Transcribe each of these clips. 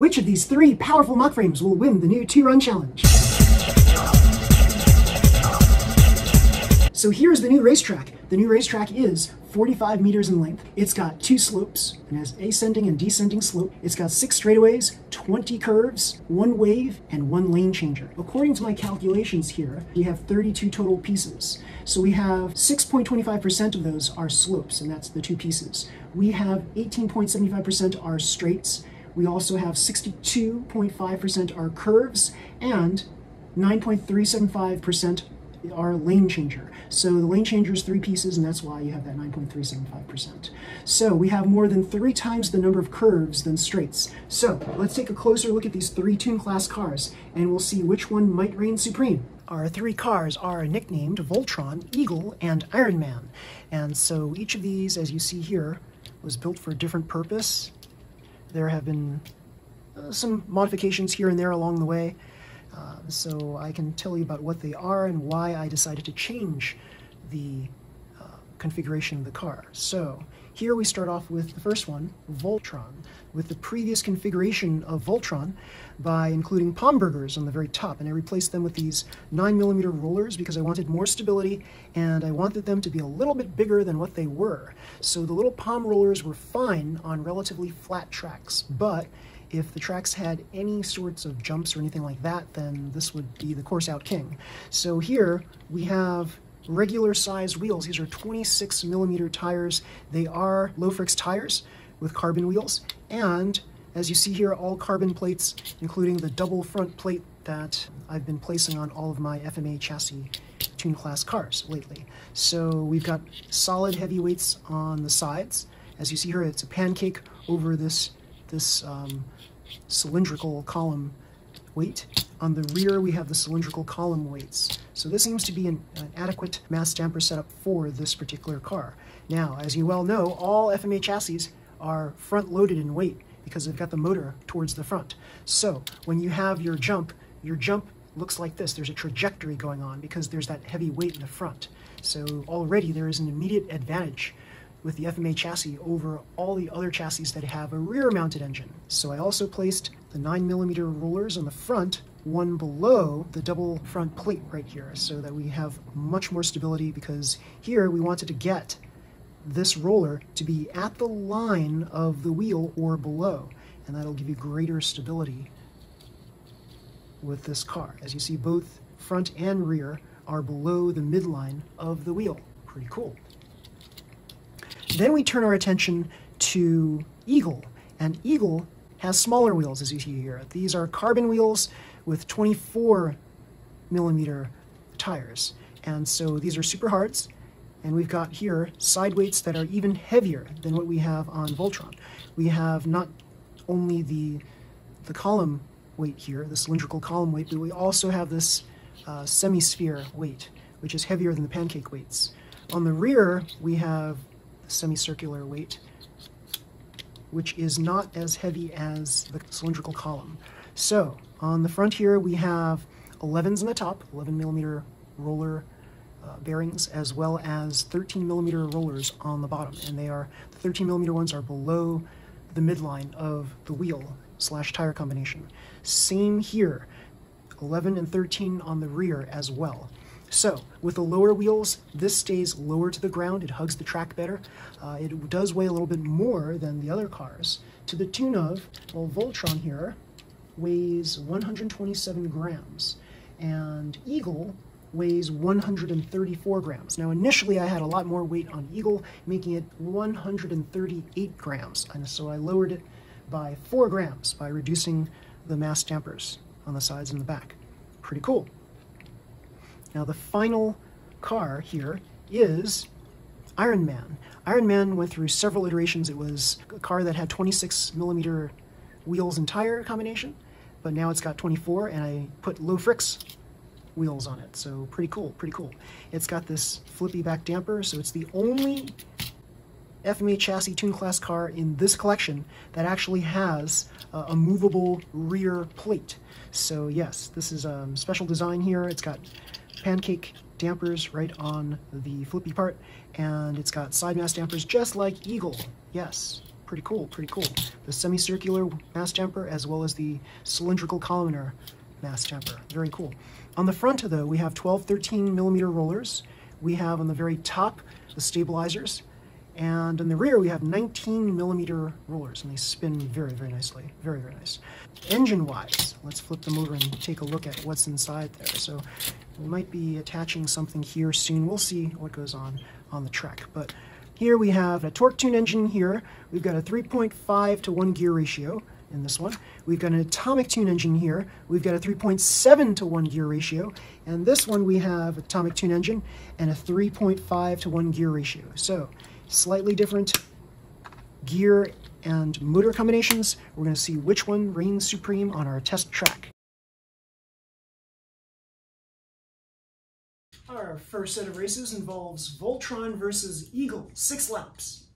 Which of these three powerful Mach frames will win the new two-run challenge? So here's the new racetrack. The new racetrack is 45 meters in length. It's got two slopes. and has ascending and descending slope. It's got six straightaways, 20 curves, one wave, and one lane changer. According to my calculations here, we have 32 total pieces. So we have 6.25% of those are slopes, and that's the two pieces. We have 18.75% are straights. We also have 62.5% are curves, and 9.375% are lane changer. So the lane changer is three pieces, and that's why you have that 9.375%. So we have more than three times the number of curves than straights. So let's take a closer look at these three Tuned Class cars, and we'll see which one might reign supreme. Our three cars are nicknamed Voltron, Eagle, and Iron Man. And so each of these, as you see here, was built for a different purpose. There have been uh, some modifications here and there along the way. Uh, so I can tell you about what they are and why I decided to change the uh, configuration of the car. So here we start off with the first one, Voltron, with the previous configuration of Voltron by including palm burgers on the very top. And I replaced them with these 9mm rollers because I wanted more stability and I wanted them to be a little bit bigger than what they were. So the little palm rollers were fine on relatively flat tracks, but if the tracks had any sorts of jumps or anything like that, then this would be the course out king. So here we have regular size wheels. These are 26 millimeter tires. They are Lowefricks tires with carbon wheels. And as you see here, all carbon plates, including the double front plate that I've been placing on all of my FMA chassis Tuned Class cars lately. So we've got solid heavy weights on the sides. As you see here, it's a pancake over this, this um, cylindrical column weight. On the rear, we have the cylindrical column weights. So this seems to be an, an, adequate mass damper setup for this particular car. Now, as you well know, all FMA chassis are front-loaded in weight because they've got the motor towards the front. So when you have your jump, your jump looks like this. There's a trajectory going on because there's that heavy weight in the front. So already there is an immediate advantage with the FMA chassis over all the other chassis that have a rear-mounted engine. So I also placed the 9mm rollers on the front, one below the double front plate right here, so that we have much more stability because here we wanted to get this roller to be at the line of the wheel or below, and that'll give you greater stability with this car. As you see, both front and rear are below the midline of the wheel. Pretty cool. Then we turn our attention to Eagle, and Eagle has smaller wheels, as you see here. These are carbon wheels with 24 millimeter tires. And so these are super hards, and we've got here side weights that are even heavier than what we have on Voltron. We have not only the, the column weight here, the cylindrical column weight, but we also have this uh, semi-sphere weight, which is heavier than the pancake weights. On the rear, we have the semicircular weight, which is not as heavy as the cylindrical column. So on the front here, we have 11s on the top, 11 millimeter roller uh, bearings, as well as 13 millimeter rollers on the bottom. And they are, the 13 millimeter ones are below the midline of the wheel slash tire combination. Same here, 11 and 13 on the rear as well. So with the lower wheels, this stays lower to the ground. It hugs the track better. Uh, it does weigh a little bit more than the other cars to the tune of, well, Voltron here weighs 127 grams and Eagle weighs 134 grams. Now initially I had a lot more weight on Eagle, making it 138 grams. And so I lowered it by four grams by reducing the mass dampers on the sides and the back. Pretty cool. Now the final car here is Iron Man. Iron Man went through several iterations. It was a car that had 26 millimeter wheels and tire combination, but now it's got 24 and I put Lowefricks wheels on it. So pretty cool, pretty cool. It's got this flippy back damper, so it's the only FMA chassis tune Class car in this collection that actually has uh, a movable rear plate. So yes, this is a special design here. It's got pancake dampers right on the flippy part, and it's got side mass dampers just like Eagle. Yes, pretty cool, pretty cool. The semicircular mass damper as well as the cylindrical columnar mass damper. Very cool. On the front, though, we have 12, 13 millimeter rollers. We have on the very top the stabilizers. And in the rear, we have 19 millimeter rollers, and they spin very, very nicely. Very, very nice. Engine-wise, let's flip them over and take a look at what's inside there. So we might be attaching something here soon. We'll see what goes on on the Trek. But here we have a torque tune engine here. We've got a 3.5 to 1 gear ratio in this one. We've got an atomic tune engine here. We've got a 3.7 to 1 gear ratio. And this one we have atomic tune engine and a 3.5 to 1 gear ratio. So slightly different gear and motor combinations. We're going to see which one reigns supreme on our test track. First set of races involves Voltron versus Eagle, six laps.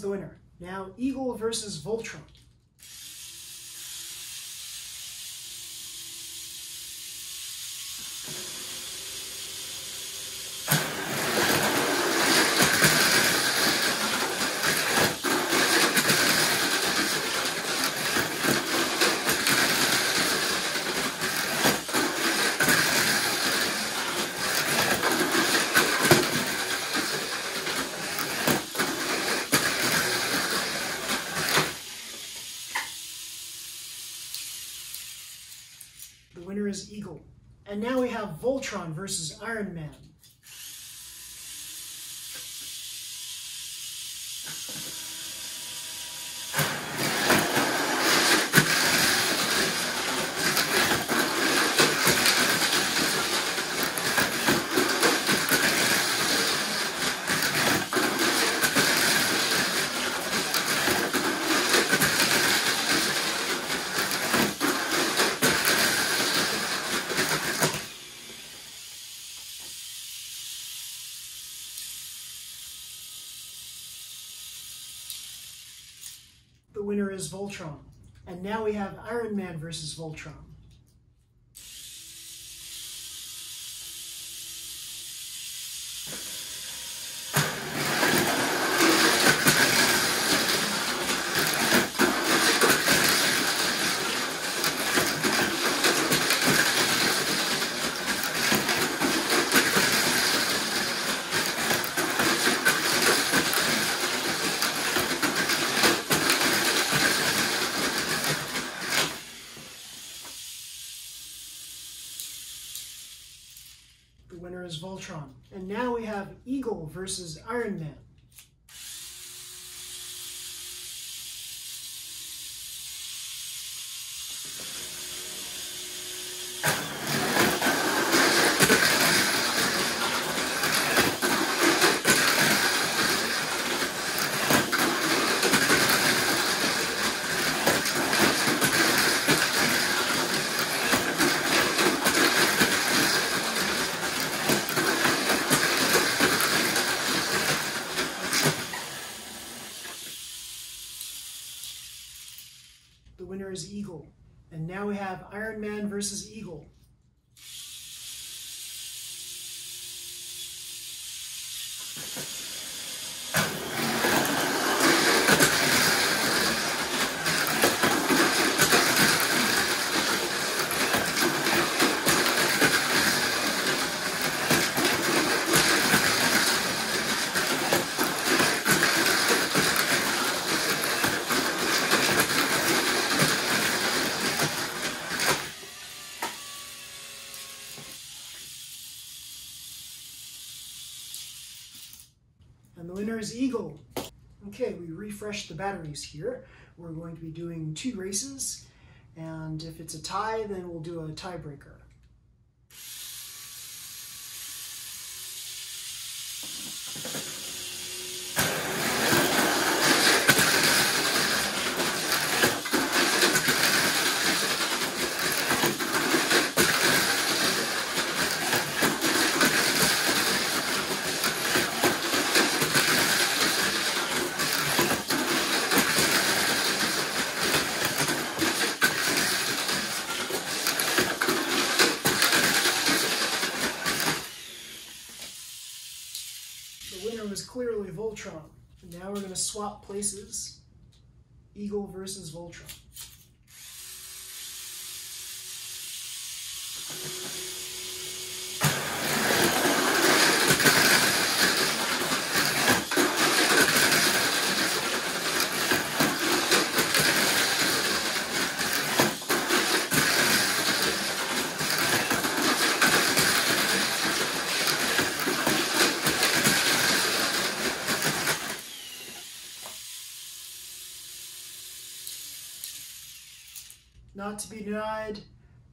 The winner. Now, Eagle versus Voltron. The winner is Eagle. And now we have Voltron versus Iron Man. The winner is Voltron. And now we have Iron Man versus Voltron. The winner is Voltron. And now we have Eagle versus Iron Man. The winner is Eagle. Okay, we refreshed the batteries here. We're going to be doing two races, and if it's a tie, then we'll do a tiebreaker. Voltron. And now we're going to swap places. Eagle versus Voltron. Not to denied,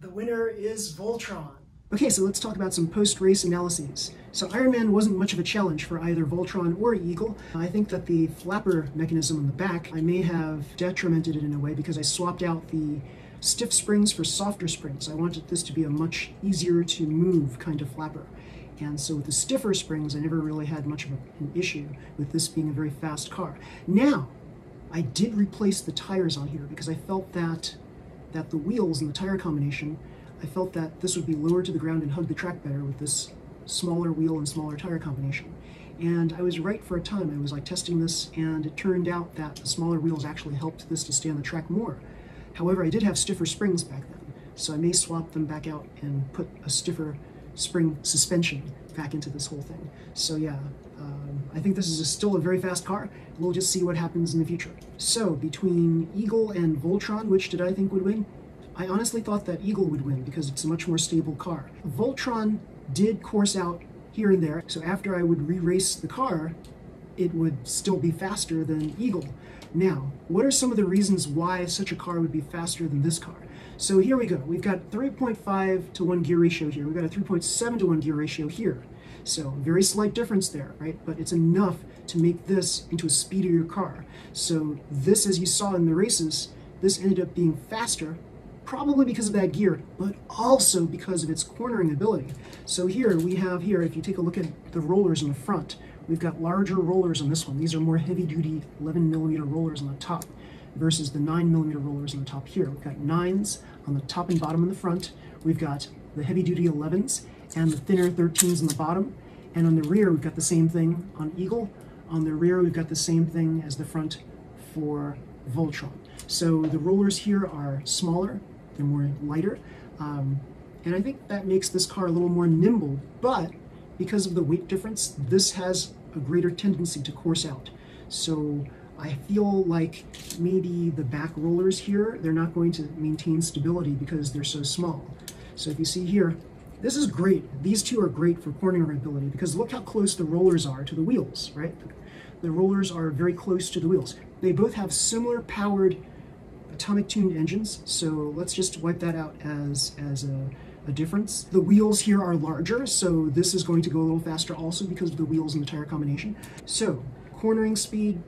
the winner is Voltron. Okay, so let's talk about some post-race analyses. So Iron Man wasn't much of a challenge for either Voltron or Eagle. I think that the flapper mechanism on the back, I may have detrimented it in a way because I swapped out the stiff springs for softer springs. I wanted this to be a much easier to move kind of flapper. And so with the stiffer springs, I never really had much of an issue with this being a very fast car. Now, I did replace the tires on here because I felt that that the wheels and the tire combination, I felt that this would be lower to the ground and hug the track better with this smaller wheel and smaller tire combination. And I was right for a time. I was like testing this and it turned out that the smaller wheels actually helped this to stay on the track more. However, I did have stiffer springs back then, so I may swap them back out and put a stiffer spring suspension back into this whole thing. So yeah, um, I think this is a, still a very fast car. We'll just see what happens in the future. So between Eagle and Voltron, which did I think would win? I honestly thought that Eagle would win because it's a much more stable car. Voltron did course out here and there, so after I would re-race the car, it would still be faster than Eagle. Now, what are some of the reasons why such a car would be faster than this car? So here we go. We've got 3.5 to 1 gear ratio here. We've got a 3.7 to 1 gear ratio here. So very slight difference there, right? But it's enough to make this into a speedier car. So this, as you saw in the races, this ended up being faster, probably because of that gear, but also because of its cornering ability. So here we have here, if you take a look at the rollers in the front, we've got larger rollers on this one. These are more heavy duty 11 millimeter rollers on the top versus the 9 millimeter rollers on the top here. We've got 9s on the top and bottom in the front. We've got the heavy duty 11s and the thinner 13s on the bottom. And on the rear, we've got the same thing on Eagle. On the rear, we've got the same thing as the front for Voltron. So the rollers here are smaller, they're more lighter. Um, and I think that makes this car a little more nimble, but because of the weight difference, this has a greater tendency to course out. So I feel like maybe the back rollers here, they're not going to maintain stability because they're so small. So if you see here, this is great. These two are great for cornering ability because look how close the rollers are to the wheels, right? The rollers are very close to the wheels. They both have similar powered atomic tuned engines, so let's just wipe that out as, as a, a difference. The wheels here are larger, so this is going to go a little faster also because of the wheels and the tire combination. So, cornering speed,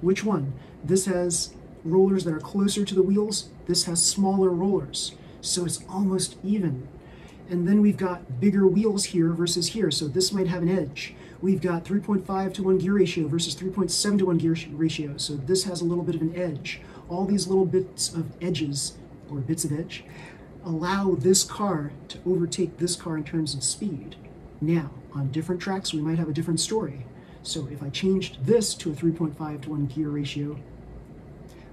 which one? This has rollers that are closer to the wheels, this has smaller rollers, so it's almost even. And then we've got bigger wheels here versus here, so this might have an edge. We've got 3.5 to 1 gear ratio versus 3.7 to 1 gear ratio, so this has a little bit of an edge. All these little bits of edges, or bits of edge, allow this car to overtake this car in terms of speed. Now, on different tracks, we might have a different story. So if I changed this to a 3.5 to 1 gear ratio,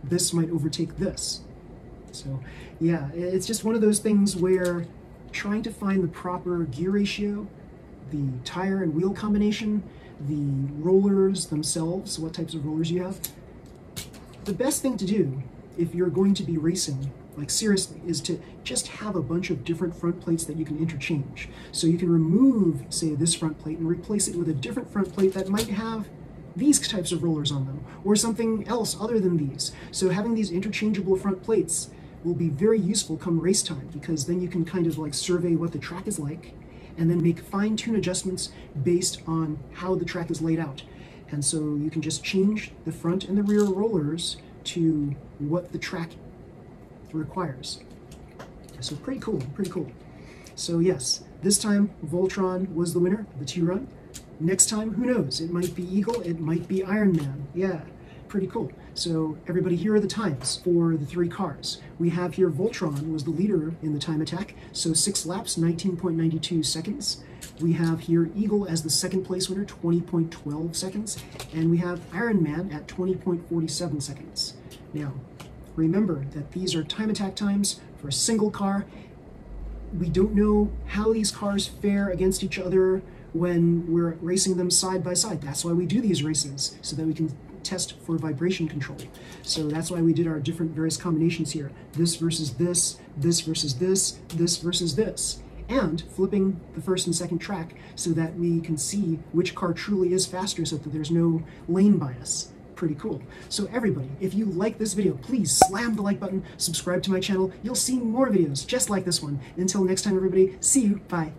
this might overtake this. So yeah, it's just one of those things where trying to find the proper gear ratio, the tire and wheel combination, the rollers themselves, what types of rollers you have. The best thing to do if you're going to be racing, like seriously, is to just have a bunch of different front plates that you can interchange. So you can remove, say, this front plate and replace it with a different front plate that might have these types of rollers on them, or something else other than these. So having these interchangeable front plates will be very useful come race time because then you can kind of like survey what the track is like and then make fine tune adjustments based on how the track is laid out. And so you can just change the front and the rear rollers to what the track requires. So pretty cool, pretty cool. So yes, this time Voltron was the winner of the two run. Next time, who knows? It might be Eagle, it might be Iron Man. Yeah, pretty cool. So everybody, here are the times for the three cars. We have here Voltron was the leader in the time attack, so six laps, 19.92 seconds. We have here Eagle as the second place winner, 20.12 seconds, and we have Iron Man at 20.47 seconds. Now, remember that these are time attack times for a single car. We don't know how these cars fare against each other when we're racing them side by side. That's why we do these races, so that we can test for vibration control. So that's why we did our different various combinations here. This versus this, this versus this, this versus this. And flipping the first and second track so that we can see which car truly is faster so that there's no lane bias. Pretty cool. So everybody, if you like this video, please slam the like button, subscribe to my channel. You'll see more videos just like this one. Until next time, everybody, see you. Bye.